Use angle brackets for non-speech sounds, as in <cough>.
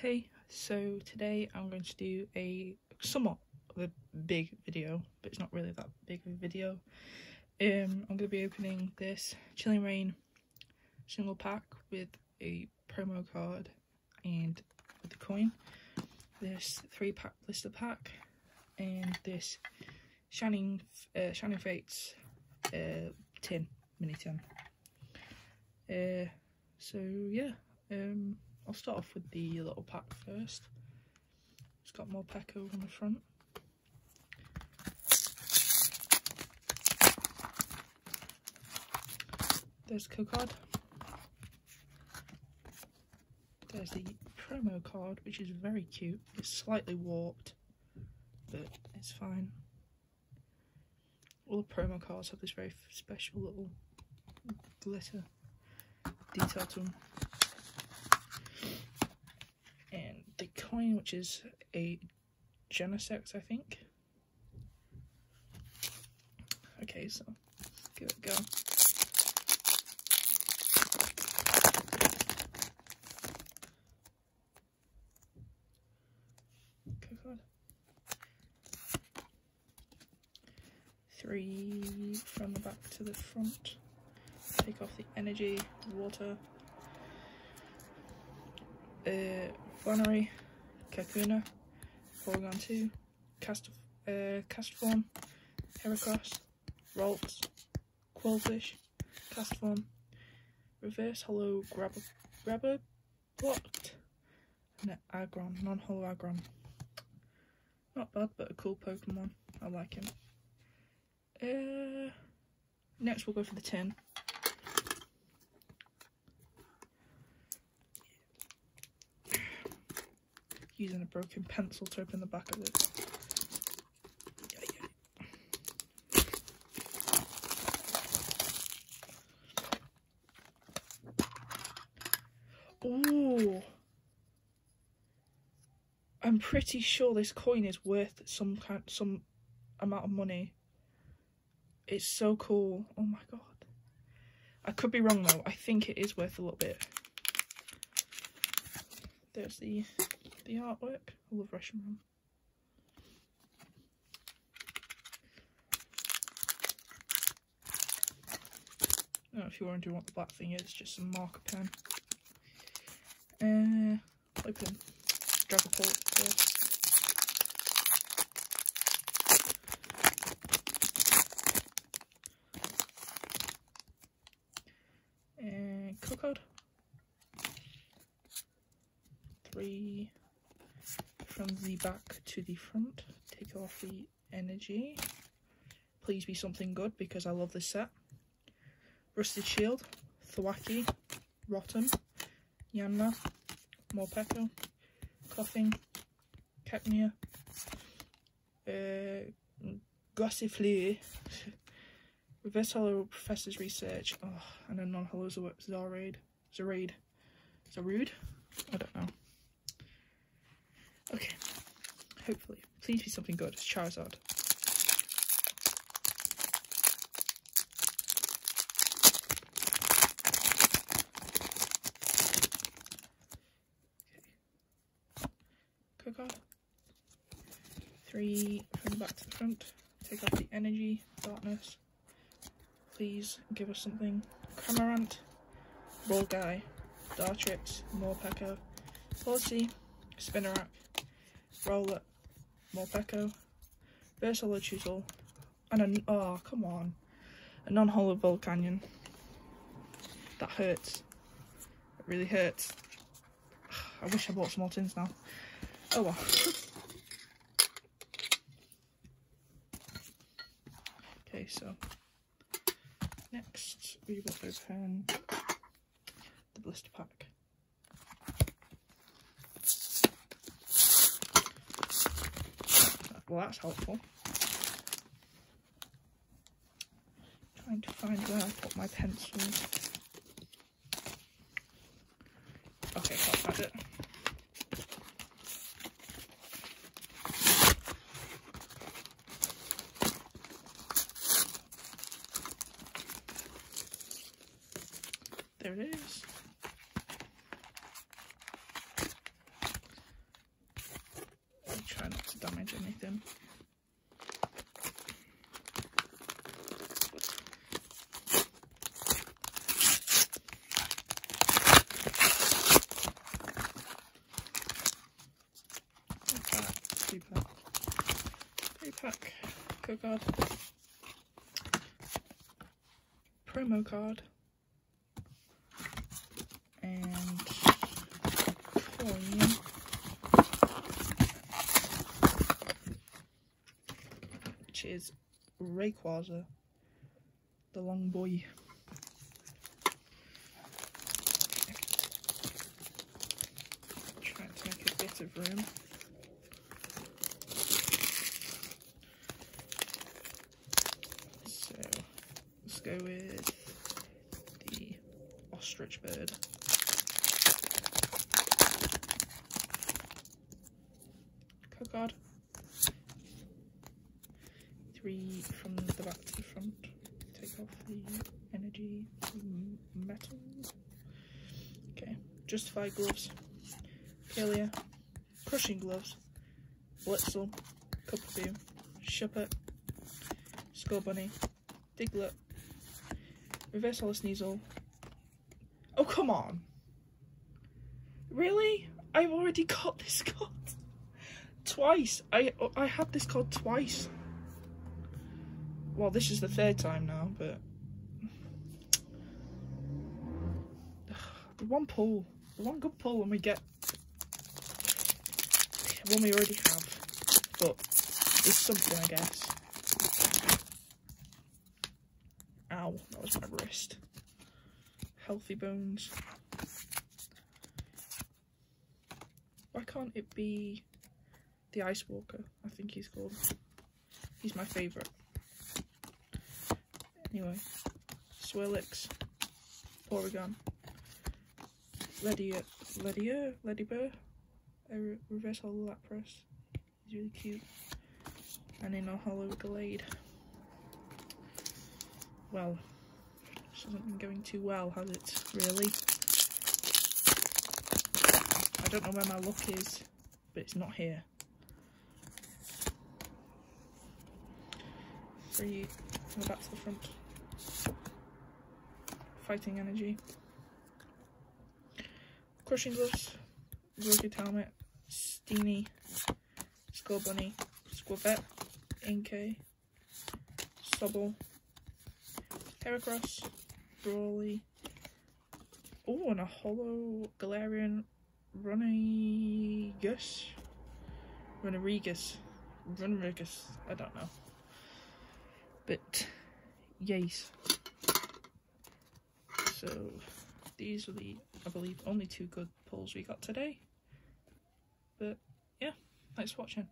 Hey, so today I'm going to do a somewhat of a big video, but it's not really that big of a video. Um, I'm going to be opening this Chilling Reign single pack with a promo card and with the coin, this three pack blister pack, and this Shining uh, Shining Fates uh, tin, mini tin. Uh, so yeah, um, I'll start off with the little pack first. It's got Morpeko on the front. There's the card. There's the promo card, which is very cute. It's slightly warped, but it's fine. All the promo cards have this very special little glitter detail to them. And the coin, which is a Genesect, I think. Okay, so let's give it a go. Three from the back to the front. Take off the energy, water, uh, Flannery, Kakuna, Porygon 2, Cast, uh, Castform, Heracross, Ralts, Qwilfish, Castform, Reverse Hollow Grabber, Grabber Blocked, and Aggron, non-hollow Aggron. Not bad, but a cool Pokemon. I like him. Uh, next we'll go for the tin. Using a broken pencil to open the back of it. Ooh. I'm pretty sure this coin is worth some kind some amount of money. It's so cool. Oh my god. I could be wrong though. I think it is worth a little bit. There's the the artwork. I love Reshiram. Oh, if you're wondering what the black thing is, just some marker pen. Uh, open Dragapult first. And code. Three the back to the front. Take off the energy. Please be something good because I love this set. Rusted Shield, Thwackey, Rotten, Yanma, Morpeko, Koffing, Cacnea, uh, Gossifleur, Reverse Hollow Professor's Research, oh, and a non-hollow Zaraid, Zaraid, Zarude? I don't know. Okay, hopefully. Please be something good. It's Charizard. card. Three from the back to the front. Take off the energy, darkness. Please give us something. Cramorant, Ball Guy, Dartrix, Morpeko, Horsey, Spinarak, Rowlet, Morpeko, Versalo Choozle, and a, oh, come on, a non-hollow Volcanion. That hurts. It really hurts. I wish I bought some more tins now. Oh well. okay, so next we will open the blister pack. Well, that's helpful. Trying to find where I put my pencil. Okay, can't find it. There it is. Damage anything. Pre-pack. Pre-pack. Code card. Promo card. And coin. Which is Rayquaza, the long boy. Trying to make a bit of room. So let's go with the ostrich bird. Oh, Code card. Three from the back to the front. Take off the energy metal. Okay. Justified gloves. Kalia. Crushing gloves. Blitzle. Cuppaboo. Shuppet. Scorbunny. Diglett. Reverse Hollow Sneasel. Oh, come on. Really? I've already <laughs> got this card. Twice. I I had this card twice. Well, this is the third time now, but... The <sighs> one pull. The one good pull and we get... One we already have. But it's something, I guess. Ow, that was my wrist. Healthy bones. Why can't it be the Ice Walker? I think he's called. He's my favourite. Anyway, Swirlix, Porygon, Ledia, Ledia, Ledibur, a re reverse hollow Lapras. He's really cute. And in a hollow Glade. Well, this hasn't been going too well, has it? Really? I don't know where my luck is, but it's not here. Three from the back to the front. Fighting energy. Crushing gloves. Rugged helmet. Steenee. Scorbunny. Squavette. Inkay. Stubble. Heracross. Brawly. Oh, and a hollow Galarian Runnigus. Runerigus. Runrigus. I don't know. But, yes. So, these are the, I believe, only two good pulls we got today. But, yeah, thanks for watching.